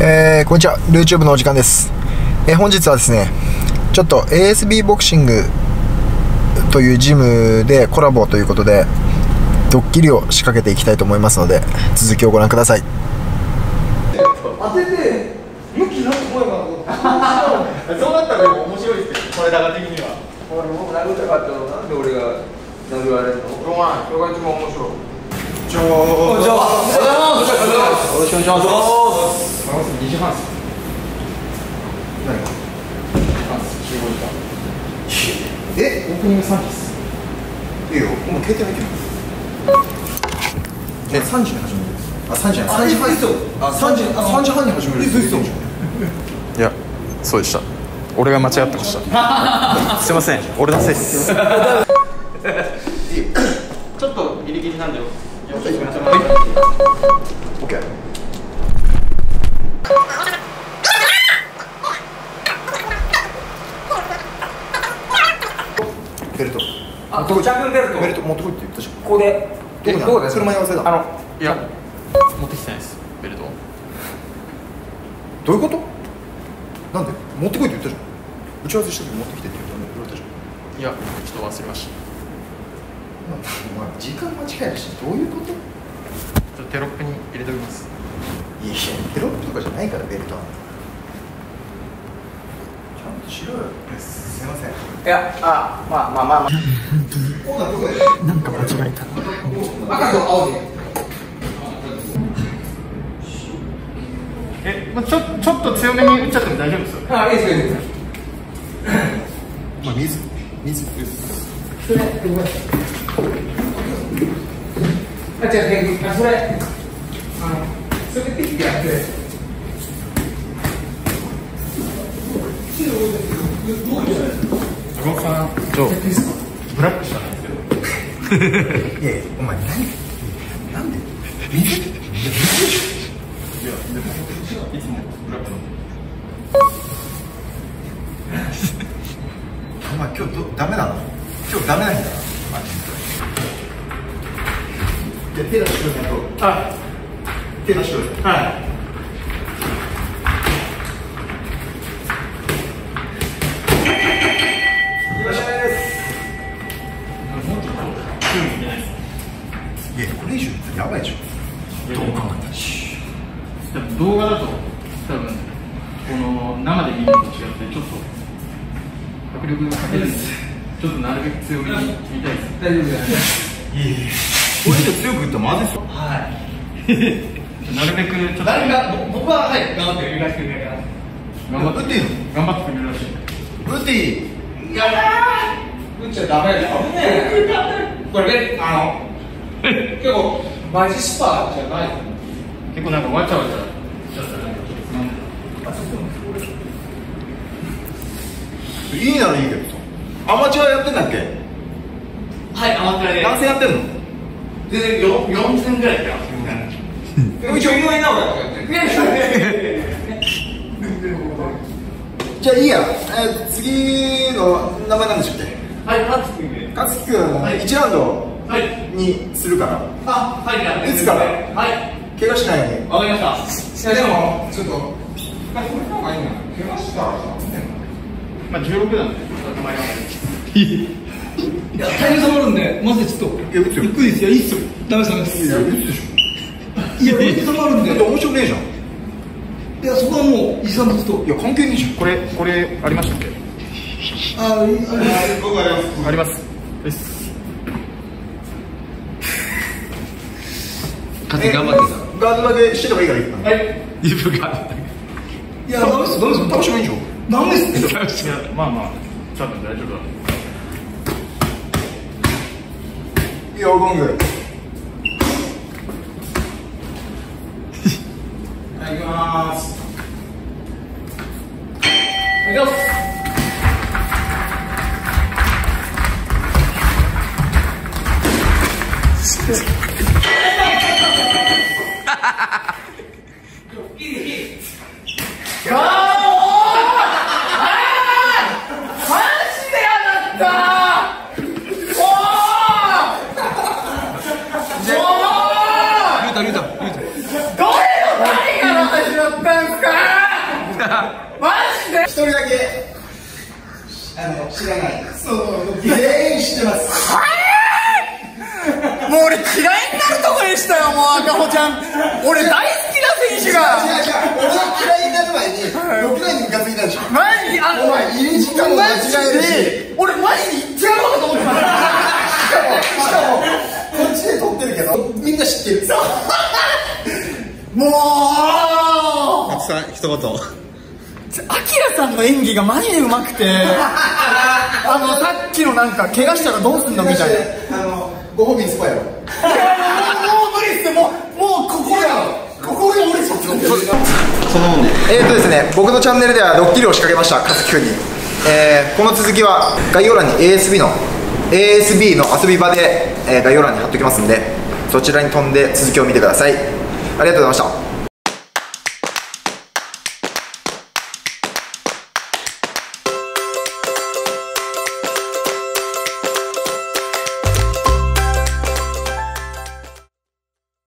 えー、こんにちは、ルーチューブのお時間です。えー本日はですね、ちょっと ASB ボクシングというジムでコラボということで、ドッキリを仕掛けていきたいと思いますので、続きをご覧ください。当てて向きなく声がそうなったら面白いですよ、これ高的には。俺も殴りたかったのなんで俺が殴られるの？ロマン、それが一番面白い。じゃあよろしくお願いします2時半です。何が？集合時間。え？オープニング3時です。いいよ、もう携帯見てる。え、3時に始めるあ、3時じゃない、3時半あ、3時、あ、3時半に始めるいいっすよいや、そうでした。俺が間違ってました。すいません、俺のせいです。ちょっとギリギリなんでよ。よろしくお願いしまオッケー。ベルト。あ到着ベルトベルト持ってこいって言ったじゃん。ここで？どこで車に合わせだ。あのいや、持ってきてないです、ベルト。どういうこと？なんで？持ってこいって言ったじゃん。打ち合わせした時持ってきてって言ったの言われたじゃん。いや、ちょっと忘れました。なんだお前時間間違えるし、どういうこと？ちょっとテロップに入れておきます。いやいや、テロップとかじゃないから、ベルトは。ちゃんとしろよ。すいません。いやあまあまあまあまあコーナーどこで赤と青でえ、まあちょちょっと強めに打っちゃっても大丈夫ですよ。あいいですよいいですよまあ、水。水。それできますあ違う違うあそれあのそれでピッてやって高岡さん、ちょブラックしたんですけど。いやいや、お前何？なんで水いや、でしいや、でも、いつもブラックの。ょお前今日ど、ダメなの今日ダメなんだよ。じゃあ手出してくださいと。あ、手出してください。は。い多分動画だと多分この生で見るのと違ってちょっと迫力かけるんでちょっとなるべく強めに見たいです。大丈夫です。いやいやこれ以上強く打ったらまずいっす。よ。なるべくちょっと誰が僕ははい頑張って言わせてくれから頑張って打っていいの頑張ってくれるらしい打っていいいやー打っちゃダメだよねこれねあの結構マジスパじゃない結構なんかわちゃわちゃしちゃったらなんでいいならいいけどさ。アマチュアやってんだっけ？はい甘ったれ男性やってんの？全然よ4戦ぐらいだな。がらやって じゃあいいや。えー次の名前なんでしたっけ？はいパッツ君で。勝木君、1ラウンドはい。にするから。あはいじゃあ。いつから？はい。怪我しないように。わかりました。いやでもちょっとまあこれの方がいいな怪我したらさまあ16なんで前いや体重差もあるんでマジでちょっといや、打つよ。ゆっくりですいやいいっすよ。ダメですダメです。いや、打つでしいや体重差もあるんょ。で。だって面白くねえじゃん。いやそこはもう石さんとちょっいや、関係ねえじゃん。これこれありましたっけ？とあああ僕あります。あります。です。勝手に頑張ってガードだけしてればいいからい。いかいはい。いやダメです。ダメです。倒しもいいじゃん。ダメですって。いやまあまあ多分大丈夫だ。いいよ、ゴング。はい行きます。いきます言うた言うた。どれの何が始まったんすかあの知らない。そう全員知ってます。もう俺嫌いになるとこでしたよもう赤穂ちゃん。俺大好きな選手が。違う違う俺が嫌いになる前に6ラインにムカついたでしょ。マジにあお前入れ時間も間違えるし。し俺マジに言ってやろうかと思ってた。しかもこっちで撮ってるけどみんな知ってる。もう。さん一言アキラさんの演技がマジでうまくて あのさっきのなんか怪我したらどうすんのみたいなあのご褒美にスパやもうもう無理っすもうもう心が心が折れちゃってるそのもんでえーとですね、僕のチャンネルではドッキリを仕掛けました、かつきくんに。えーこの続きは概要欄に ASB の ASB の遊び場で、えー概要欄に貼っておきますんで、そちらに飛んで続きを見てください。ありがとうございました。